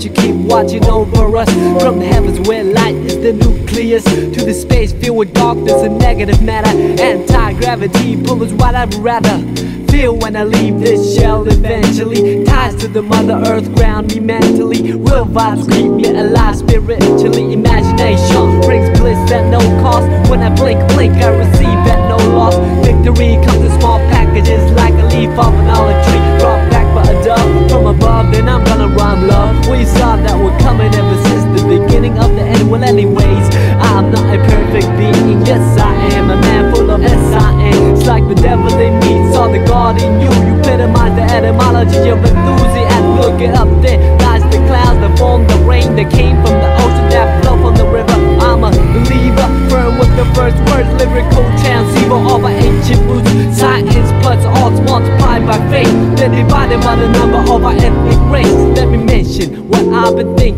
you keep watching over us. From the heavens where light is the nucleus to the space filled with darkness and negative matter. Anti gravity pulls what I'd rather feel when I leave this shell eventually. Ties to the mother earth ground me mentally. Real vibes keep me alive spiritually. Imagination brings bliss at no cost. When I blink, blink, I receive at no loss. Victory comes in small packages like a leaf off an olive tree up from above, then I'm gonna rhyme love. We saw that we're coming ever since the beginning of the end. Well, anyways, I'm not a perfect being. Yes, I am a man full of sin. It's like the devil in me, saw the God.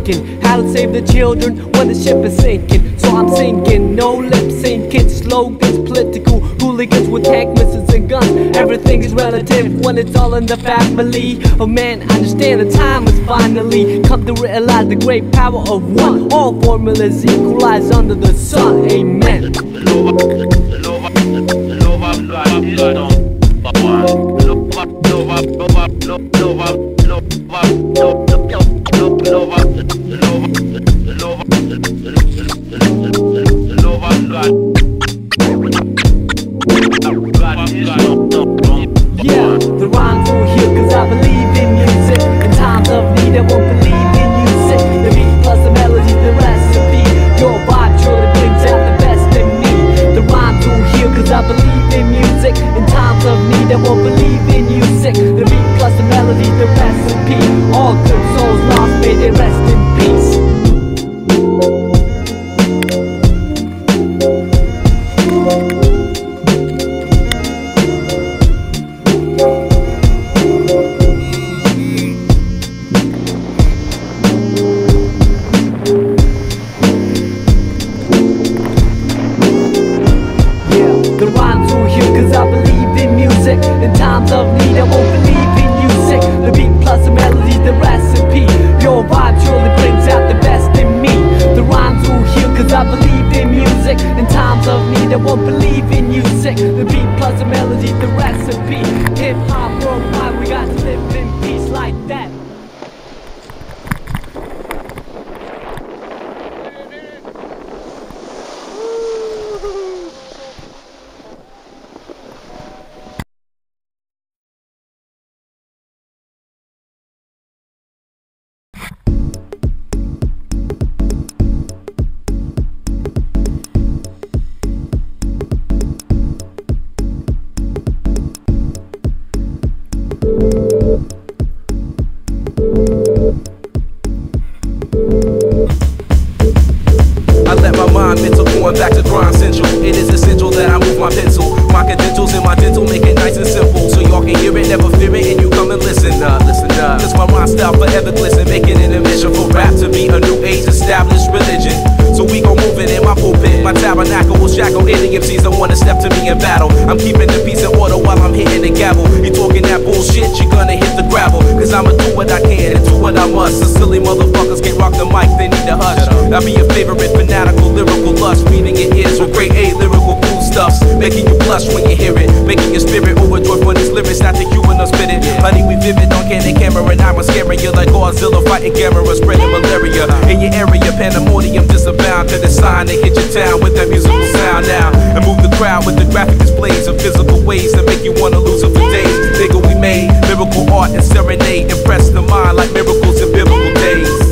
thinking how to save the children when the ship is sinking. So I'm sinking, no lip syncing, slogans, political hooligans with tank missiles and guns. Everything is relative when it's all in the family. Oh man, I understand the time has finally come to realize the great power of one. All formulas equalize under the sun. Amen. Nova, Nova, Nova, Nova, Nova, Nova, Nova, together glisten, making it a mission for rap to be a new age established religion. So we gon' move it in my pulpit. My tabernacle will shackle any MCs that wanna step to me in battle. I'm keeping the peace and order while I'm hitting the gavel. You talking that bullshit, you gonna hit the gravel. Cause I'ma do what I can and do what I must. The silly motherfuckers can't rock the mic, they need a hush. I'll be your favorite fanatical lyrical lust, feeding your ears with great A lyrical cool stuffs. Making you blush when you hear it. Making your spirit overjoyed when these lyrics not the you Honey, we vivid on candid camera and I was scaring you like Godzilla fighting Gamera, spreading malaria. In your area, pandemonium disabound to the sign they hit your town with that musical sound now. And move the crowd with the graphic displays of physical ways that make you wanna lose it for days. Nigga, we made lyrical art and serenade. Impress the mind like miracles in biblical days.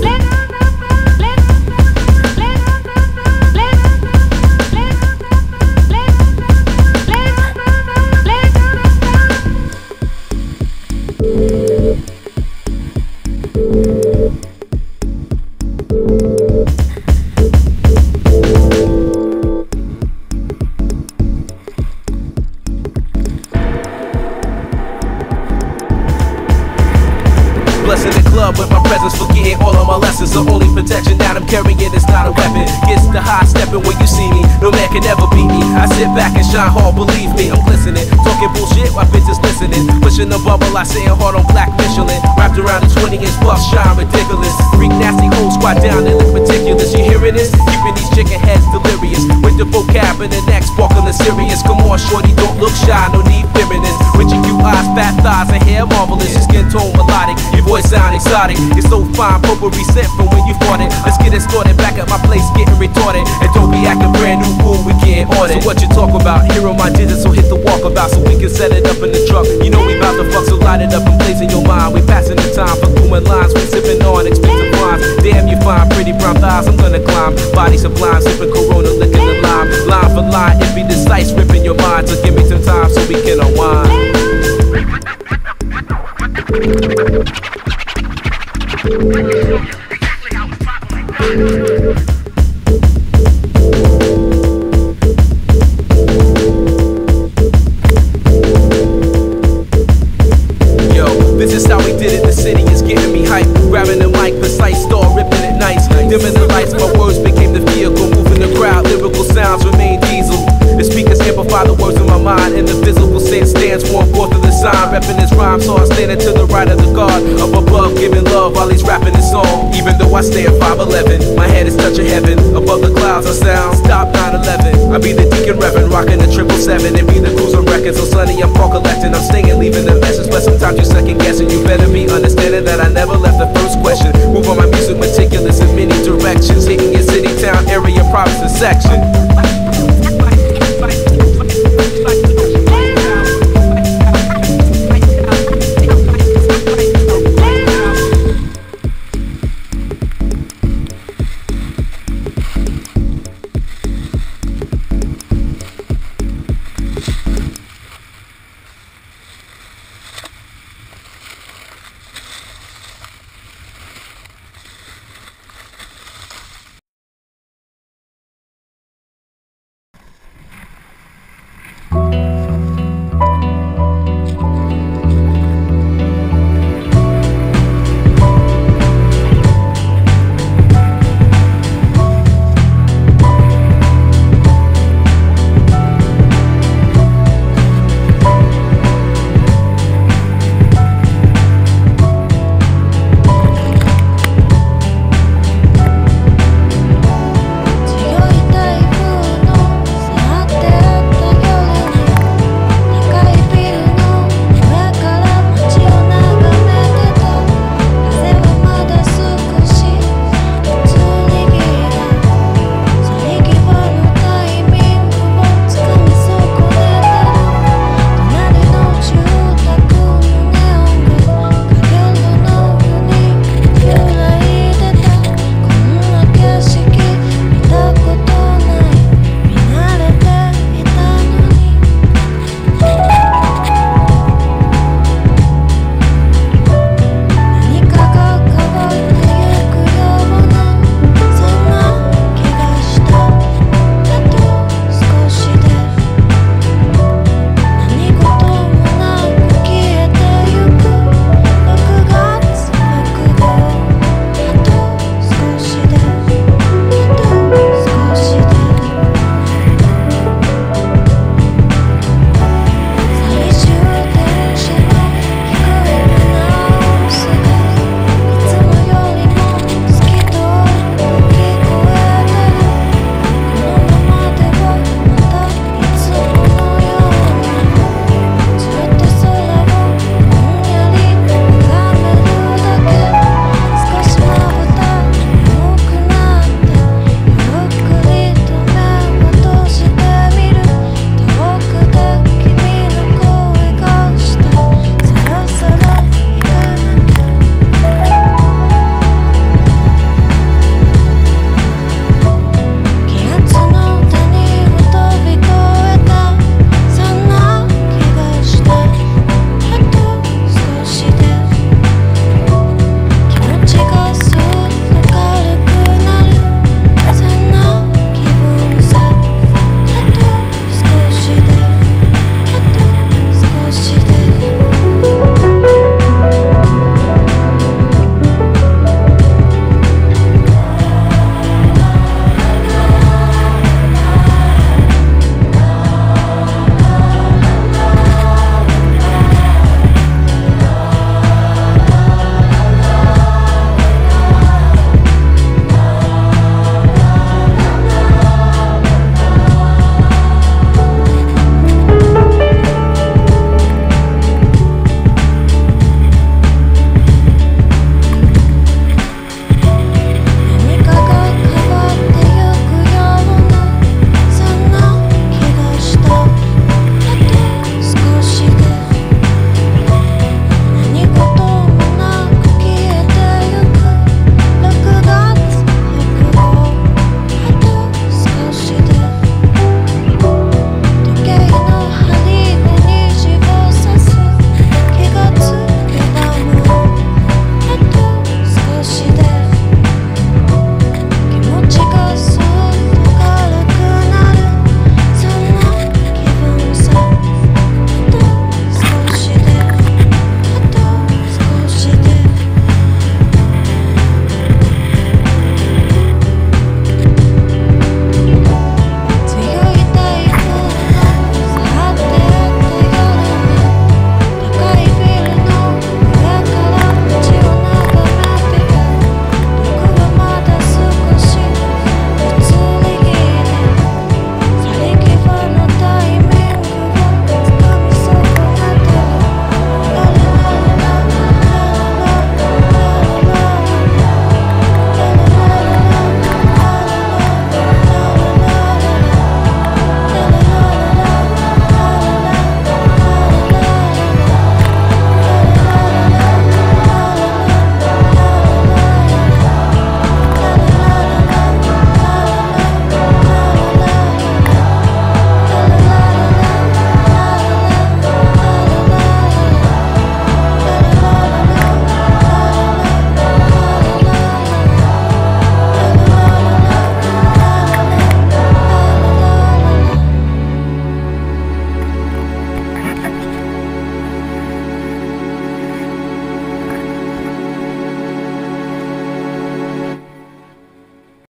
I sit back and shine hard, believe me. I'm glistening, talking bullshit while bitches listening. Pushing the bubble, I say hard on black Michelin. Wrapped around the 20 inch buff, shine ridiculous. Freak nasty hoes squat down and look meticulous. You hearing this? Keeping these chicken heads delirious. With the vocab and the neck sparkling serious. Come on, shorty, don't look shy, no need feminine. With your cute eyes, fat thighs, and hair marvelous. Your skin tone melodic, your voice sound exotic. It's so fine, potpourri scent from when you fought it. Let's get it started back at my place, getting retorted. And don't be acting brand new, cool, we getting on it. So what you talk about? Here on my digits, so hit the walkabout so we can set it up in the truck. You know we bout to fuck, so light it up and blaze in your mind. We passing the time for doing lines, we sipping on expensive wines. Damn, you fine, pretty brown thighs, I'm gonna climb. Body sublime, sipping Corona, licking the lime. Line for line, it be decisive, ripping your mind. So give me some time so we can unwind. Yo, Even though I stay at 5'11, my head is touching heaven. Above the clouds, I sound stop 911. I be the deacon reverend, rocking the triple seven, and be the cruiser record. So sunny, I'm call collecting. I'm staying, leaving the message, but sometimes you second guessing. You better be understanding that I never left the first question. Move on my music meticulous in many directions, hitting your city, town, area, province, and section.